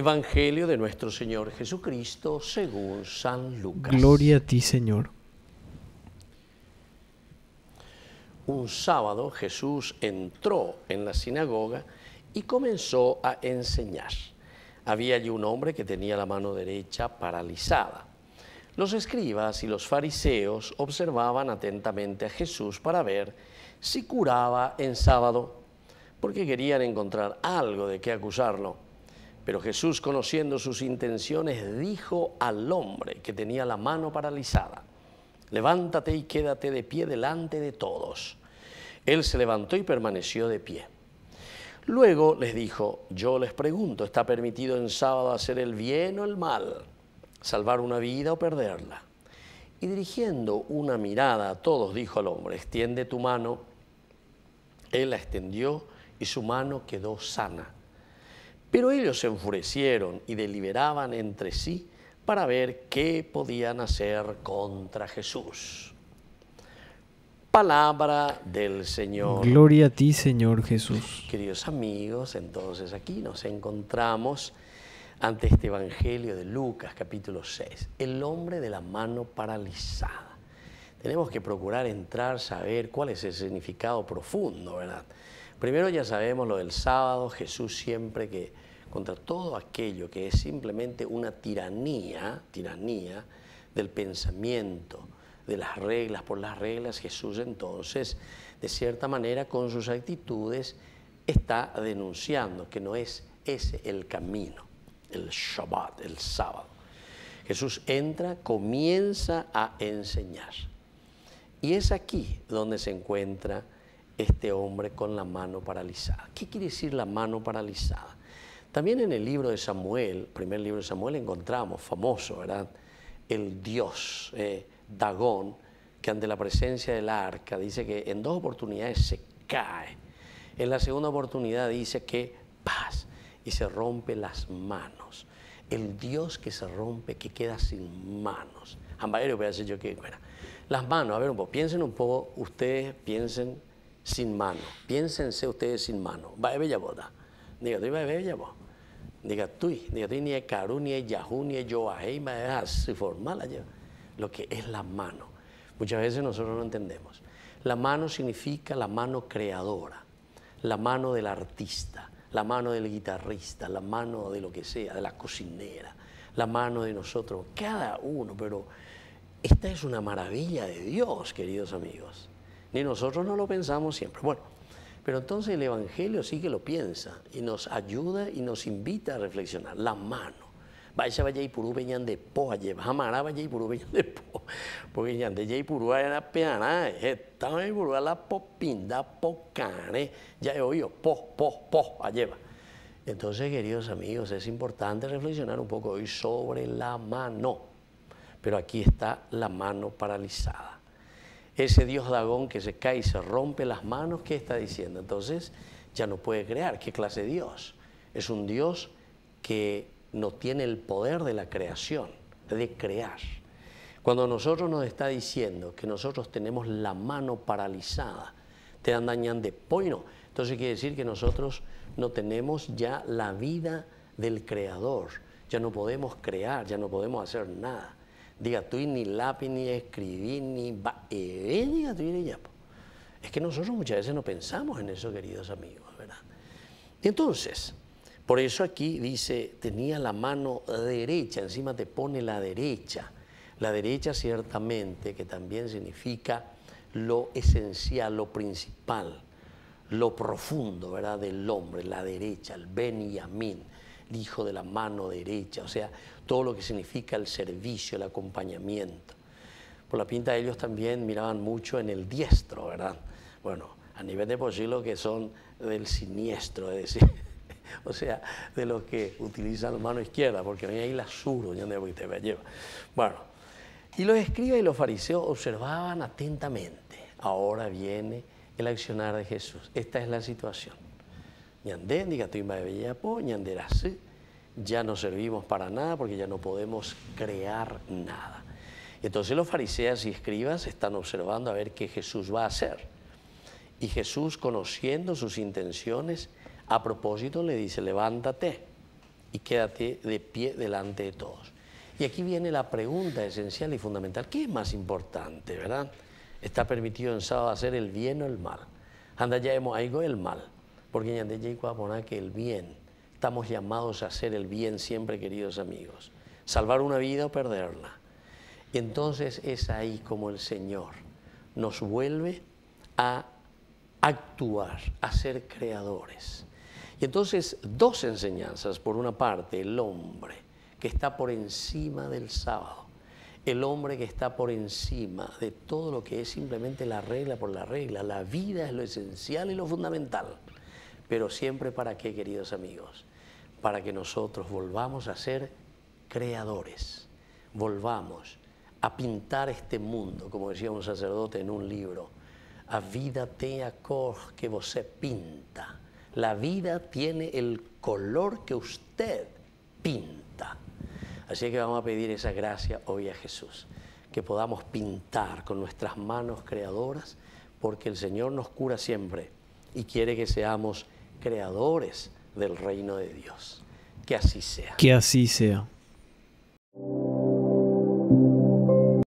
Evangelio de nuestro Señor Jesucristo según San Lucas. Gloria a ti, Señor. Un sábado Jesús entró en la sinagoga y comenzó a enseñar. Había allí un hombre que tenía la mano derecha paralizada. Los escribas y los fariseos observaban atentamente a Jesús para ver si curaba en sábado, porque querían encontrar algo de qué acusarlo. Pero Jesús, conociendo sus intenciones, dijo al hombre que tenía la mano paralizada, levántate y quédate de pie delante de todos. Él se levantó y permaneció de pie. Luego les dijo, yo les pregunto, ¿está permitido en sábado hacer el bien o el mal? ¿Salvar una vida o perderla? Y dirigiendo una mirada a todos, dijo al hombre, extiende tu mano. Él la extendió y su mano quedó sana. Pero ellos se enfurecieron y deliberaban entre sí para ver qué podían hacer contra Jesús. Palabra del Señor. Gloria a ti, Señor Jesús. Queridos amigos, entonces aquí nos encontramos ante este Evangelio de Lucas capítulo 6, el hombre de la mano paralizada. Tenemos que procurar entrar, saber cuál es el significado profundo, ¿verdad? Primero ya sabemos lo del sábado, Jesús siempre que contra todo aquello que es simplemente una tiranía, tiranía del pensamiento, de las reglas por las reglas, Jesús entonces, de cierta manera, con sus actitudes, está denunciando que no es ese el camino, el Shabbat, el sábado. Jesús entra, comienza a enseñar. Y es aquí donde se encuentra este hombre con la mano paralizada. ¿Qué quiere decir la mano paralizada? También en el libro de Samuel, primer libro de Samuel, encontramos, famoso, ¿verdad? El Dios. Eh, Dagón, que ante la presencia del arca dice que en dos oportunidades se cae. En la segunda oportunidad dice que paz y se rompe las manos. El Dios que se rompe, que queda sin manos. Ambaero voy a decir yo que bueno. Las manos, a ver un poco, piensen un poco, ustedes piensen sin mano. Piénsense ustedes sin mano. Va a bella boda. Diga, tú va a bella boda. Diga, tú, diga, tú ni es Caru, ni es Yahoo, ni es Joahei, va a ser formal allá lo que es la mano. Muchas veces nosotros no entendemos. La mano significa la mano creadora, la mano del artista, la mano del guitarrista, la mano de lo que sea, de la cocinera, la mano de nosotros, cada uno, pero esta es una maravilla de Dios, queridos amigos. Ni nosotros no lo pensamos siempre. Bueno, pero entonces el Evangelio sí que lo piensa y nos ayuda y nos invita a reflexionar. La mano. Vaya vaya puru beñan de po aye hamara vaya puru beñan de po. Porque ñan de puru era peana estaba en puru la po pinda po cane ya he oído po po po alleva entonces queridos amigos es importante reflexionar un poco hoy sobre la mano. Pero aquí está la mano paralizada ese Dios Dagón que se cae y se rompe las manos, ¿qué está diciendo? Entonces ya no puede crear. ¿Qué clase de Dios? Es un Dios que no tiene el poder de la creación, de crear. Cuando nosotros nos está diciendo que nosotros tenemos la mano paralizada, te dan dañan de poino, entonces quiere decir que nosotros no tenemos ya la vida del creador, ya no podemos crear, ya no podemos hacer nada. Diga tú ni lápiz, ni escribir, ni va, eh, diga tú y ya. Es que nosotros muchas veces no pensamos en eso, queridos amigos, ¿verdad? Entonces, por eso aquí dice, tenía la mano derecha, encima te pone la derecha. La derecha ciertamente, que también significa lo esencial, lo principal, lo profundo, ¿verdad? Del hombre, la derecha, el Ben Yamin, el hijo de la mano derecha, o sea, todo lo que significa el servicio, el acompañamiento. Por la pinta de ellos también miraban mucho en el diestro, ¿verdad? Bueno, a nivel de posible que son del siniestro, es decir, o sea, de los que utilizan la mano izquierda, porque ahí la suro, ya te lleva. Bueno, y los escribas y los fariseos observaban atentamente. Ahora viene el accionar de Jesús. Esta es la situación. Ya no servimos para nada porque ya no podemos crear nada. Entonces los fariseos y escribas están observando a ver qué Jesús va a hacer. Y Jesús, conociendo sus intenciones, a propósito le dice, levántate y quédate de pie delante de todos. Y aquí viene la pregunta esencial y fundamental. ¿Qué es más importante, verdad? ¿Está permitido en sábado hacer el bien o el mal? Anda ya hemos algo el mal, porque que el bien. Estamos llamados a hacer el bien siempre, queridos amigos. Salvar una vida o perderla. Y entonces es ahí como el Señor nos vuelve a actuar, a ser creadores. Y entonces dos enseñanzas. Por una parte, el hombre que está por encima del sábado. El hombre que está por encima de todo lo que es simplemente la regla por la regla. La vida es lo esencial y lo fundamental. Pero siempre para qué, queridos amigos? Para que nosotros volvamos a ser creadores. Volvamos a pintar este mundo, como decía un sacerdote en un libro. A vida te que você pinta. La vida tiene el color que usted pinta. Así que vamos a pedir esa gracia hoy a Jesús, que podamos pintar con nuestras manos creadoras, porque el Señor nos cura siempre y quiere que seamos creadores del reino de Dios. Que así sea. Que así sea.